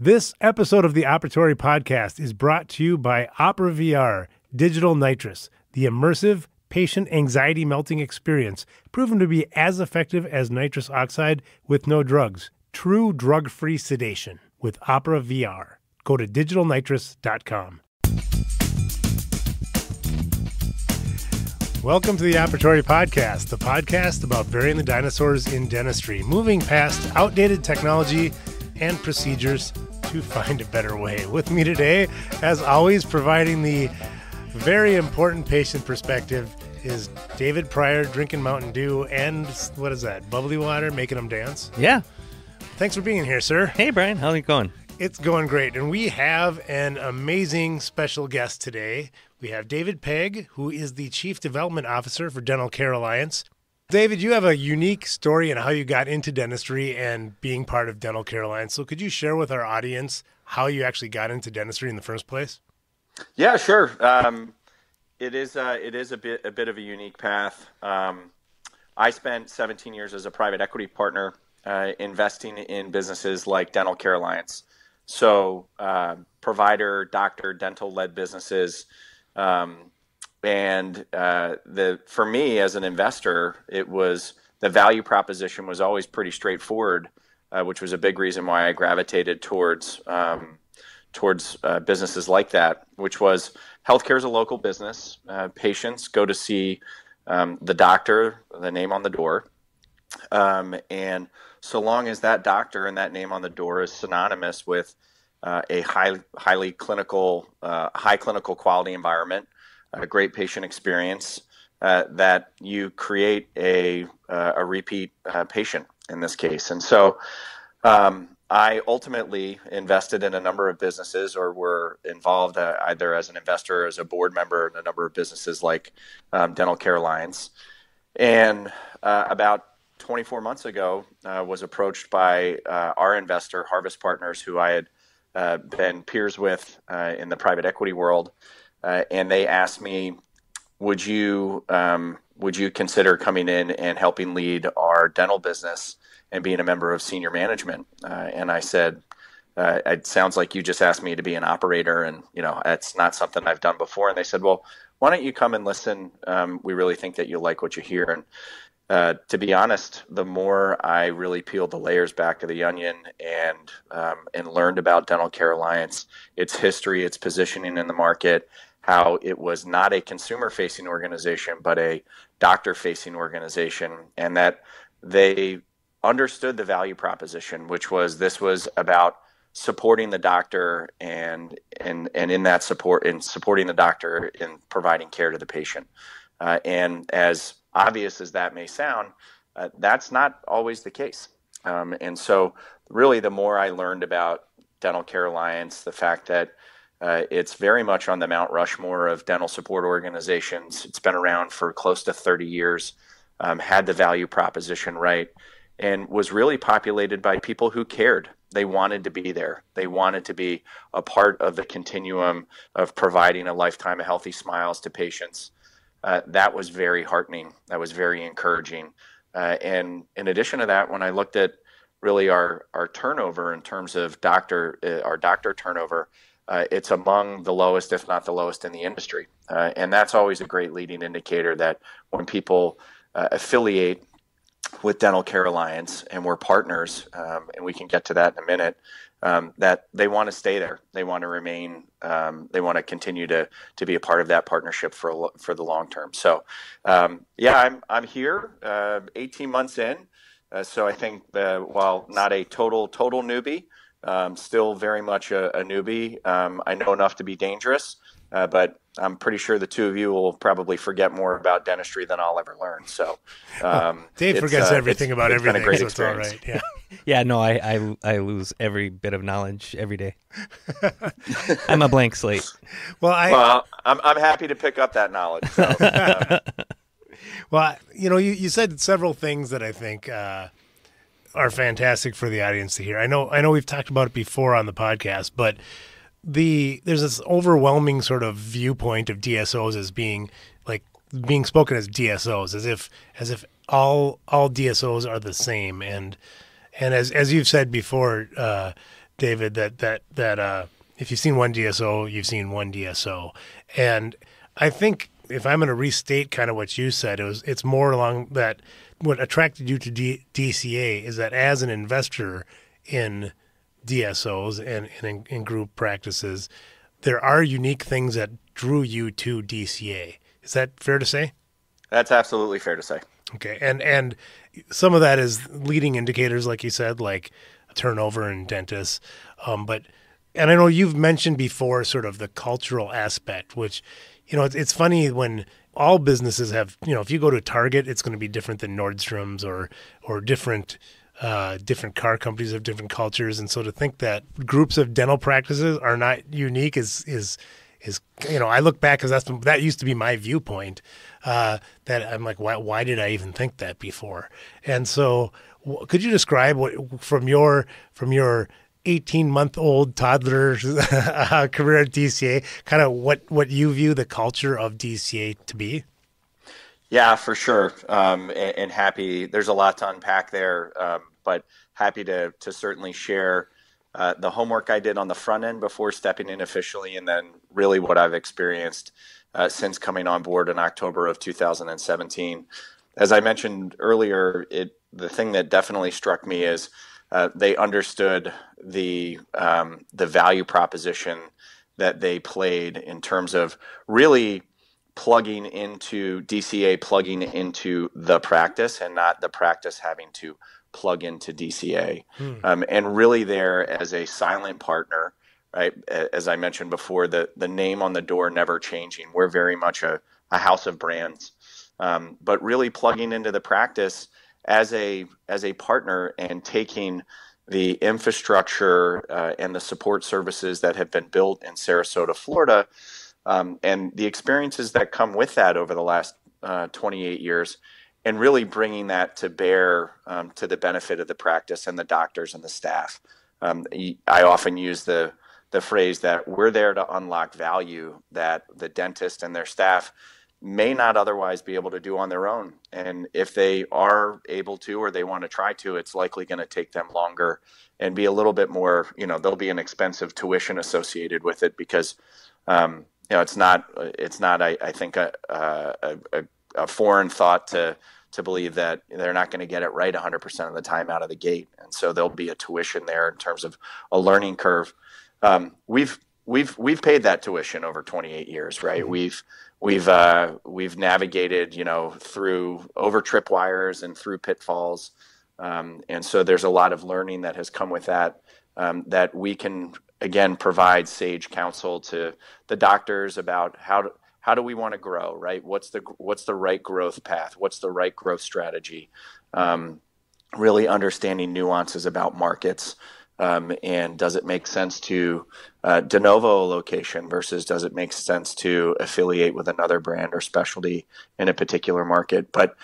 This episode of the Operatory Podcast is brought to you by Opera VR Digital Nitrous, the immersive patient anxiety melting experience, proven to be as effective as nitrous oxide with no drugs. True drug free sedation with Opera VR. Go to digitalnitrous.com. Welcome to the Operatory Podcast, the podcast about burying the dinosaurs in dentistry, moving past outdated technology and procedures to find a better way. With me today, as always, providing the very important patient perspective is David Pryor drinking Mountain Dew and what is that, bubbly water, making them dance. Yeah. Thanks for being here, sir. Hey, Bryan. How's it going? It's going great. And we have an amazing special guest today. We have David Pegg, who is the Chief Development Officer for Dental Care Alliance. David, you have a unique story in how you got into dentistry and being part of Dental Care Alliance. So, could you share with our audience how you actually got into dentistry in the first place? Yeah, sure. Um, it is uh, it is a bit a bit of a unique path. Um, I spent 17 years as a private equity partner uh, investing in businesses like Dental Care Alliance. So, uh, provider, doctor, dental led businesses. Um, and uh, the for me as an investor, it was the value proposition was always pretty straightforward, uh, which was a big reason why I gravitated towards um, towards uh, businesses like that. Which was healthcare is a local business. Uh, patients go to see um, the doctor, the name on the door, um, and so long as that doctor and that name on the door is synonymous with uh, a high, highly clinical, uh, high clinical quality environment a great patient experience, uh, that you create a, uh, a repeat uh, patient in this case. And so um, I ultimately invested in a number of businesses or were involved uh, either as an investor or as a board member in a number of businesses like um, Dental Care Alliance. And uh, about 24 months ago, uh, was approached by our investor, Harvest Partners, who I had been peers with in the private equity world uh, and they asked me, "Would you um, would you consider coming in and helping lead our dental business and being a member of senior management?" Uh, and I said. Uh, it sounds like you just asked me to be an operator, and you know that's not something I've done before. And they said, "Well, why don't you come and listen? Um, we really think that you'll like what you hear." And uh, to be honest, the more I really peeled the layers back of the onion and um, and learned about Dental Care Alliance, its history, its positioning in the market, how it was not a consumer facing organization, but a doctor facing organization, and that they understood the value proposition, which was this was about supporting the doctor and and and in that support in supporting the doctor in providing care to the patient. Uh, and as obvious as that may sound, uh, that's not always the case. Um, and so, really, the more I learned about Dental Care Alliance, the fact that uh, it's very much on the Mount Rushmore of dental support organizations. It's been around for close to 30 years, um, had the value proposition right, and was really populated by people who cared. They wanted to be there. They wanted to be a part of the continuum of providing a lifetime of healthy smiles to patients. Uh, that was very heartening. That was very encouraging. Uh, and in addition to that, when I looked at really our, our turnover in terms of doctor, uh, our doctor turnover, uh, it's among the lowest, if not the lowest, in the industry. Uh, and that's always a great leading indicator that when people uh, affiliate with Dental Care Alliance and we're partners, um, and we can get to that in a minute, um, that they want to stay there. They want to remain. Um, they want to continue to to be a part of that partnership for for the long term. So, um, yeah, I'm I'm here, uh, 18 months in. Uh, so I think uh, while not a total total newbie, um, still very much a, a newbie. Um, I know enough to be dangerous, uh, but I'm pretty sure the two of you will probably forget more about dentistry than I'll ever learn. So, um, Dave forgets uh, everything about it's everything. Been a great so experience. It's all right. Yeah. yeah. No, I, I I lose every bit of knowledge every day. I'm a blank slate. Well, I well, I'm I'm happy to pick up that knowledge. So, um, well, you know, you, you said several things that I think. Uh, are fantastic for the audience to hear. I know I know we've talked about it before on the podcast, but the there's this overwhelming sort of viewpoint of DSOs as being like being spoken as DSOs, as if as if all all DSOs are the same, and and as as you've said before, uh, David, that that that uh, if you've seen one DSO, you've seen one DSO, and I think if I'm going to restate kind of what you said, it was it's more along that what attracted you to D- DCA is that as an investor in DSOs and, and in, in group practices, there are unique things that drew you to DCA. Is that fair to say? That's absolutely fair to say. Okay, and and some of that is leading indicators, like you said, like turnover in dentists. Um, but and I know you've mentioned before, sort of the cultural aspect, which you know it's, it's funny when all businesses have you know if you go to Target, it's going to be different than Nordstrom's or or different uh, different car companies have different cultures, and so to think that groups of dental practices are not unique is is is you know I look back because that's that used to be my viewpoint. Uh, that I'm like, why why did I even think that before? And so, could you describe what from your from your 18 month old toddler uh, career at DCA, kind of what what you view the culture of DCA to be? Yeah, for sure. Um, and, and, happy. There's a lot to unpack there, um, but happy to to certainly share uh, the homework I did on the front end before stepping in officially, and then really what I've experienced uh, since coming on board in October of 2017. As I mentioned earlier, it the thing that definitely struck me is uh, they understood the um, the value proposition that they played in terms of really plugging into DCA, plugging into the practice, and not the practice having to plug into DCA. Hmm. Um, and really, there as a silent partner, right? As I mentioned before, the the name on the door never changing. We're very much a, a house of brands, um, but really plugging into the practice as a as a partner and taking the infrastructure uh, and the support services that have been built in Sarasota, Florida, um, and the experiences that come with that over the last uh, 28 years, and really bringing that to bear um, to the benefit of the practice and the doctors and the staff. Um, I often use the the phrase that we're there to unlock value that the dentist and their staff may not otherwise be able to do on their own. And if they are able to or they want to try to, it's likely going to take them longer and be a little bit more, you know, there'll be an expensive tuition associated with it because, um, you know, it's not, it's not, I, I think, a, a, a, foreign thought to, to believe that they're not going to get it right 100% of the time out of the gate. And so there'll be a tuition there in terms of a learning curve. Um, we've, we've, we've paid that tuition over 28 years, right? Mm-hmm. We've, we've uh, we've navigated you know through over tripwires and through pitfalls. Um, and so there's a lot of learning that has come with that um, that we can again provide sage counsel to the doctors about how to how do we want to grow right? What's the what's the right growth path? What's the right growth strategy? Um, really understanding nuances about markets um, and does it make sense to uh, de novo location versus does it make sense to affiliate with another brand or specialty in a particular market? But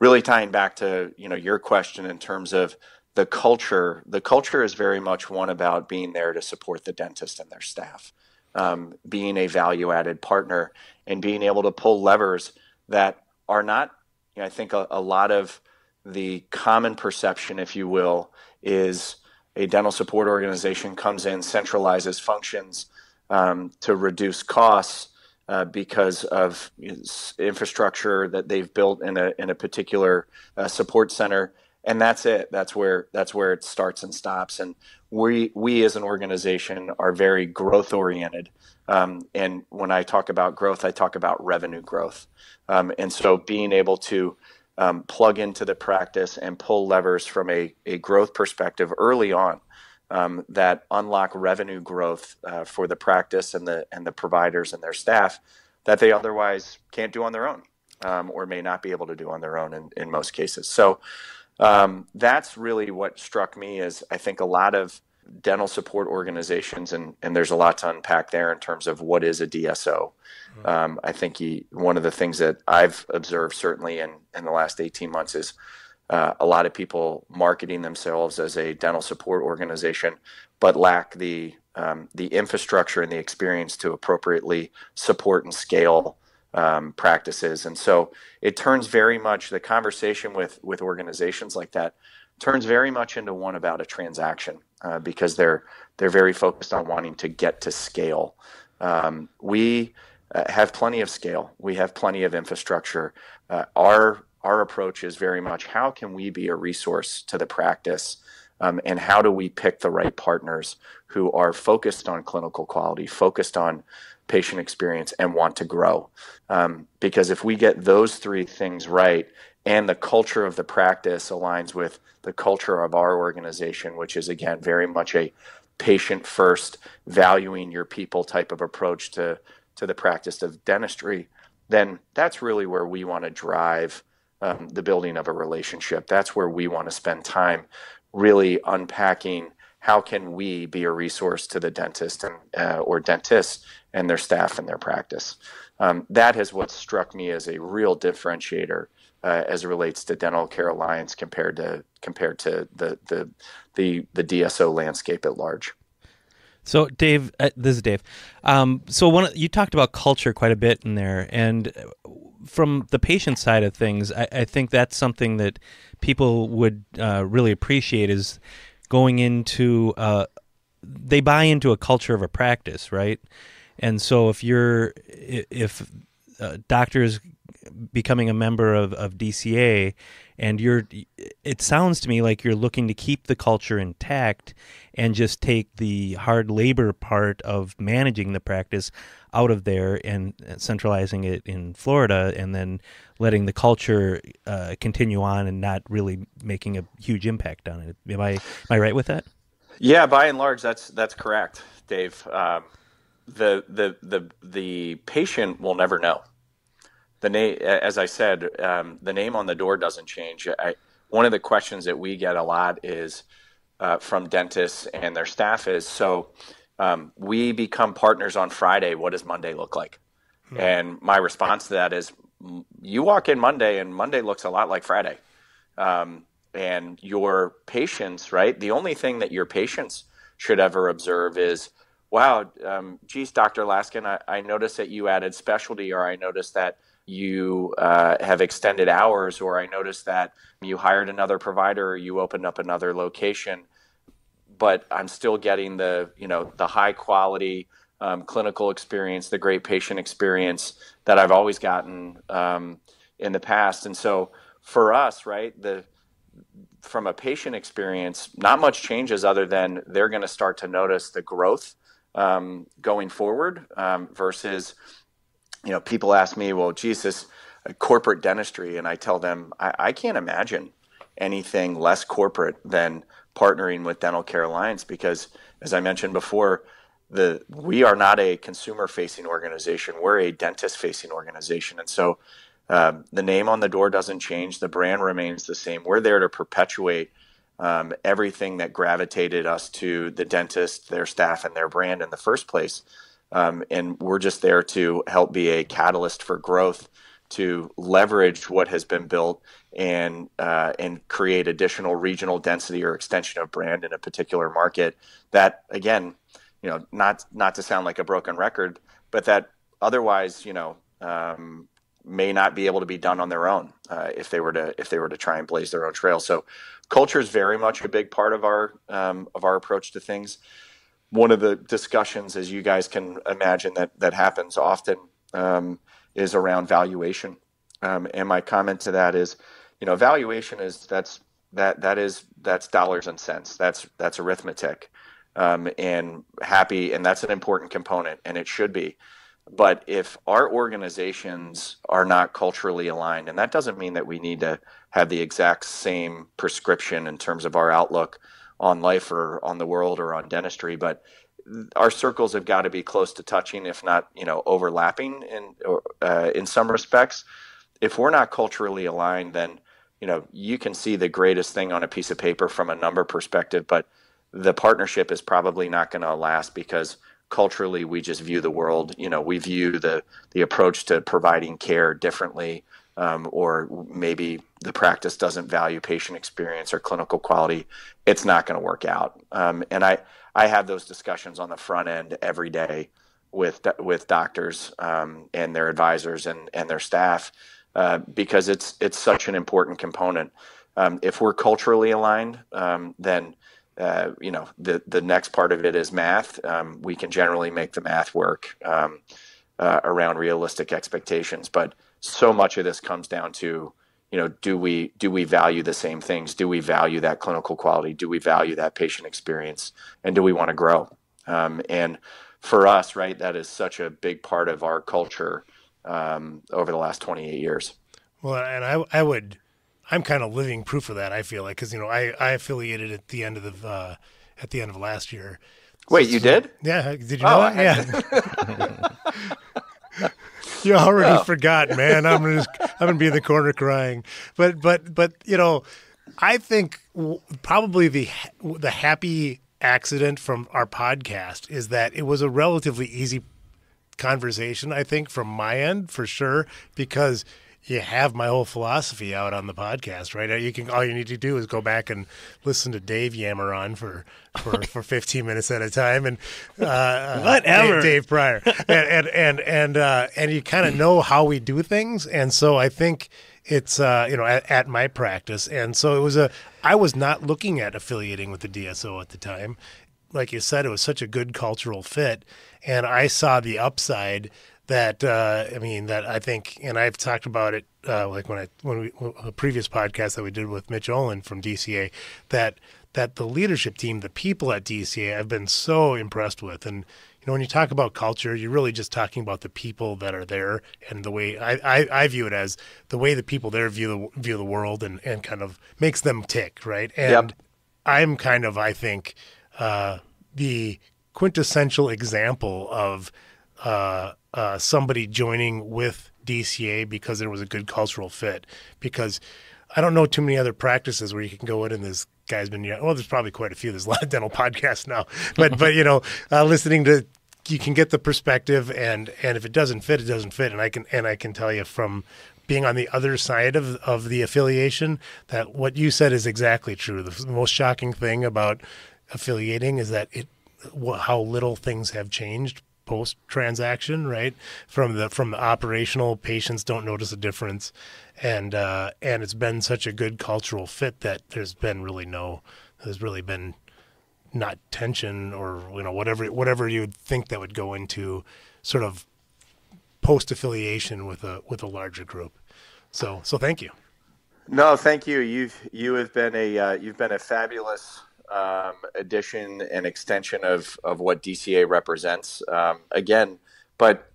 really tying back to you know your question in terms of the culture, the culture is very much one about being there to support the dentist and their staff, um, being a value added partner, and being able to pull levers that are not. You know, I think a, a lot of the common perception, if you will, is a dental support organization comes in, centralizes functions um, to reduce costs uh, because of infrastructure that they've built in a in a particular uh, support center, and that's it. That's where that's where it starts and stops. And we we as an organization are very growth oriented. Um, and when I talk about growth, I talk about revenue growth. Um, and so being able to um, plug into the practice and pull levers from a, a growth perspective early on um, that unlock revenue growth uh, for the practice and the and the providers and their staff that they otherwise can't do on their own um, or may not be able to do on their own in, in most cases. So um, that's really what struck me is I think a lot of dental support organizations and, and there's a lot to unpack there in terms of what is a DSO. Mm-hmm. Um, I think he, one of the things that I've observed certainly in, in the last 18 months is uh, a lot of people marketing themselves as a dental support organization, but lack the um, the infrastructure and the experience to appropriately support and scale um, practices. And so it turns very much the conversation with with organizations like that turns very much into one about a transaction. Uh, because they're they're very focused on wanting to get to scale. Um, we uh, have plenty of scale. We have plenty of infrastructure. Uh, our our approach is very much how can we be a resource to the practice, um, and how do we pick the right partners who are focused on clinical quality, focused on patient experience, and want to grow. Um, because if we get those three things right, and the culture of the practice aligns with the culture of our organization, which is again very much a patient first, valuing your people type of approach to to the practice of dentistry, then that's really where we want to drive um, the building of a relationship. That's where we want to spend time, really unpacking how can we be a resource to the dentist and uh, or dentists and their staff and their practice. Um, that is what struck me as a real differentiator uh, as it relates to Dental Care Alliance compared to compared to the the the, the DSO landscape at large. So, Dave, uh, this is Dave. Um, so, one you talked about culture quite a bit in there, and from the patient side of things, I, I think that's something that people would uh, really appreciate is going into. Uh, they buy into a culture of a practice, right? And so, if you're if uh, doctors becoming a member of, of DCA and you're it sounds to me like you're looking to keep the culture intact and just take the hard labor part of managing the practice out of there and centralizing it in Florida and then letting the culture uh, continue on and not really making a huge impact on it. Am I am I right with that? Yeah, by and large, that's that's correct, Dave. Um, the the the the patient will never know the name, as I said, um, the name on the door doesn't change. I, one of the questions that we get a lot is uh, from dentists and their staff is so um, we become partners on Friday. What does Monday look like? Hmm. And my response to that is you walk in Monday and Monday looks a lot like Friday. Um, and your patients, right? The only thing that your patients should ever observe is, wow, um, geez, Dr. Laskin, I, I noticed that you added specialty, or I noticed that you uh, have extended hours, or I noticed that you hired another provider, or you opened up another location, but I'm still getting the you know the high quality um, clinical experience, the great patient experience that I've always gotten um, in the past. And so for us, right, the from a patient experience, not much changes other than they're going to start to notice the growth um, going forward um, versus you know, people ask me, well, Jesus, corporate dentistry, and I tell them I, I can't imagine anything less corporate than partnering with Dental Care Alliance because, as I mentioned before, the we are not a consumer facing organization. We're a dentist facing organization, and so um, the name on the door doesn't change. The brand remains the same. We're there to perpetuate um, everything that gravitated us to the dentist, their staff, and their brand in the first place. Um, and we're just there to help be a catalyst for growth to leverage what has been built and uh, and create additional regional density or extension of brand in a particular market that again you know not not to sound like a broken record but that otherwise you know um, may not be able to be done on their own uh, if they were to if they were to try and blaze their own trail. So culture is very much a big part of our um, of our approach to things one of the discussions, as you guys can imagine, that that happens often um, is around valuation. Um, and my comment to that is, you know, valuation is that's that that is that's dollars and cents. That's that's arithmetic, um, and happy, and that's an important component, and it should be. But if our organizations are not culturally aligned, and that doesn't mean that we need to have the exact same prescription in terms of our outlook on life or on the world or on dentistry, but our circles have got to be close to touching, if not, you know, overlapping in uh, in some respects. If we're not culturally aligned, then you know you can see the greatest thing on a piece of paper from a number perspective, but the partnership is probably not going to last because culturally we just view the world. You know, we view the the approach to providing care differently um, or maybe the practice doesn't value patient experience or clinical quality, it's not going to work out. Um, and I, I have those discussions on the front end every day with with doctors um, and their advisors and, and their staff uh, because it's it's such an important component. Um, if we're culturally aligned, um, then uh, you know, the the next part of it is math. Um, we can generally make the math work uh, around realistic expectations, but so much of this comes down to, you know, do we do we value the same things? Do we value that clinical quality? Do we value that patient experience? And do we want to grow? Um, and for us, right, that is such a big part of our culture um, over the last 28 years. Well, and I, I would, I'm kind of living proof of that. I feel like because you know I, I affiliated at the end of the uh, at the end of last year. Wait, you did? Yeah. Did you know oh, that? Yeah. you already forgot, man. I'm just I'm gonna be in the corner crying. But but but you know, I think probably the the happy accident from our podcast is that it was a relatively easy conversation, I think, from my end for sure, because you have my whole philosophy out on the podcast, right? You can all you need to do is go back and listen to Dave yammer on for for, for 15 minutes at a time, and uh, uh whatever. Dave, Dave Pryor, and and and and, uh, and you kind of know how we do things, and so I think it's uh, you know at, at, my practice, and so it was a I was not looking at affiliating with the DSO at the time. Like you said, it was such a good cultural fit, and I saw the upside that uh, I mean that I think, and I've talked about it uh, like when I when we a previous podcast that we did with Mitch Olin from DCA that that the leadership team, the people at DCA, I've been so impressed with, and you know, when you talk about culture, you're really just talking about the people that are there and the way I, I, I view it as the way the people there view the view the world and, and kind of makes them tick, right? And yep. I'm kind of, I think, uh, the quintessential example of uh, uh, somebody joining with DCA because there was a good cultural fit. Because I don't know too many other practices where you can go in and this guy's been well there's probably quite a few. There's a lot of dental podcasts now. But but you know uh, listening to you can get the perspective and and if it doesn't fit it doesn't fit. And i can and i can tell you from being on the other side of of the affiliation that what you said is exactly true. The most shocking thing about affiliating is that it how little things have changed post transaction, right? From the from the operational, patients don't notice a difference, and uh, and it's been such a good cultural fit that there's been really no, there's really been not tension or you know whatever whatever you would think that would go into sort of post affiliation with a with a larger group. So so thank you. No, thank you. You've you have been a uh, you've been a fabulous um, addition and extension of of what DCA represents. Um, again, but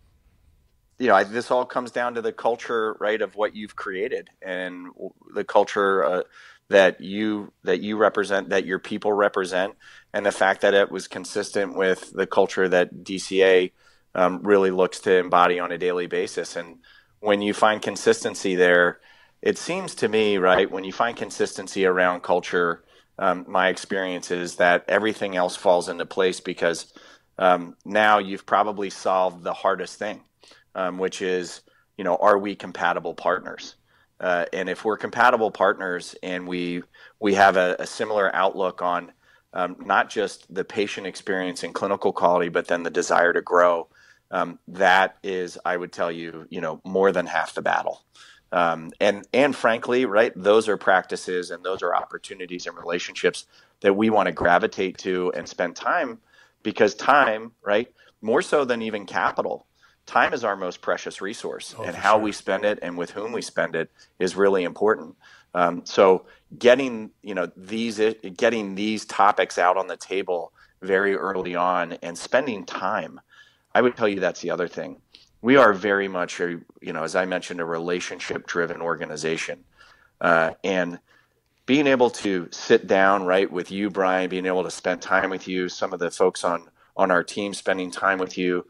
you know, I, this all comes down to the culture, right, of what you've created and the culture uh, that you that you represent, that your people represent, and the fact that it was consistent with the culture that DCA um, really looks to embody on a daily basis. And when you find consistency there, it seems to me, right, when you find consistency around culture um, my experience is that everything else falls into place because um, now you've probably solved the hardest thing, um, which is, you know, are we compatible partners? Uh, and if we're compatible partners and we we have a, a similar outlook on um, not just the patient experience and clinical quality, but then the desire to grow, um, that is, I would tell you, you know, more than half the battle. Um, and and frankly, right, those are practices and those are opportunities and relationships that we want to gravitate to and spend time because time, right, more so than even capital, time is our most precious resource, oh, and how sure. we spend it and with whom we spend it is really important. Um, so getting you know these getting these topics out on the table very early on and spending time, I would tell you that's the other thing we are very much a you know as i mentioned a relationship driven organization. Uh, and being able to sit down right with you bryan being able to spend time with you some of the folks on on our team spending time with you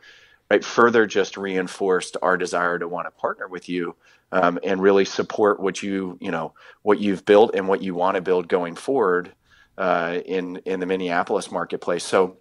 right further just reinforced our desire to want to partner with you um, and really support what you you know what you've built and what you want to build going forward uh, in in the minneapolis marketplace. So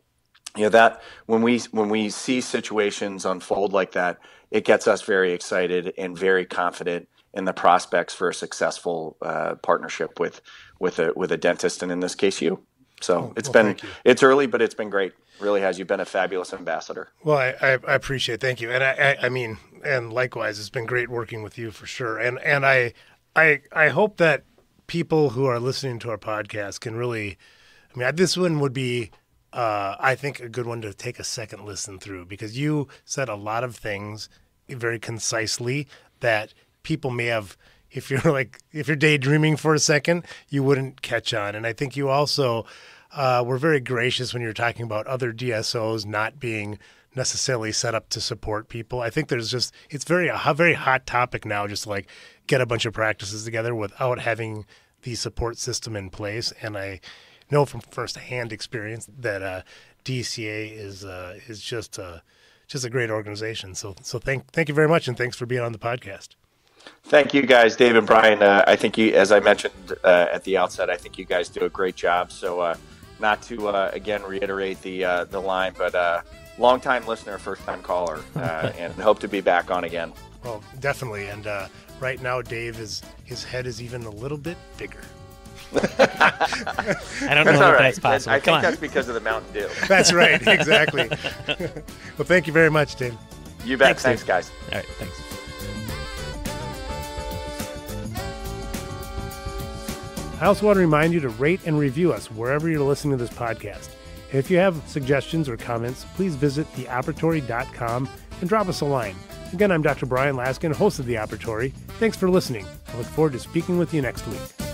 you know that when we when we see situations unfold like that it gets us very excited and very confident in the prospects for a successful uh, partnership with with a with a dentist and in this case you. So oh, it's well, been it's early but it's been great. Really has. You've been a fabulous ambassador. Well i, I, I appreciate it. thank you. And I, I, I mean and likewise it's been great working with you for sure. And and i i i hope that people who are listening to our podcast can really I mean, this one would be, uh, I think, a good one to take a second listen through because you said a lot of things very concisely that people may have. If you're like, if you're daydreaming for a second, you wouldn't catch on. And I think you also uh, were very gracious when you were talking about other DSOs not being necessarily set up to support people. I think there's just it's very a very hot topic now, just like get a bunch of practices together without having the support system in place. And I know from firsthand experience that uh, DCA is uh, is just uh, just a great organization. So so thank thank you very much, and thanks for being on the podcast. Thank you, guys, Dave and Bryan. Uh, I think you, as I mentioned uh, at the outset, I think you guys do a great job. So, uh, not to uh, again reiterate the uh, the line, but uh, long time listener, first time caller, and hope to be back on again. Well, definitely. And right now, Dave is his head is even a little bit bigger. I don't know if right. that's possible. I think that's because of the Mountain Dew. That's right, exactly. well, thank you very much, Tim. You bet. Thanks, thanks guys. All right, thanks. I also want to remind you to rate and review us wherever you're listening to this podcast. if you have suggestions or comments, please visit theoperatory.com and drop us a line. Again, I'm Dr. Bryan Laskin, host of The Operatory. Thanks for listening. I look forward to speaking with you next week.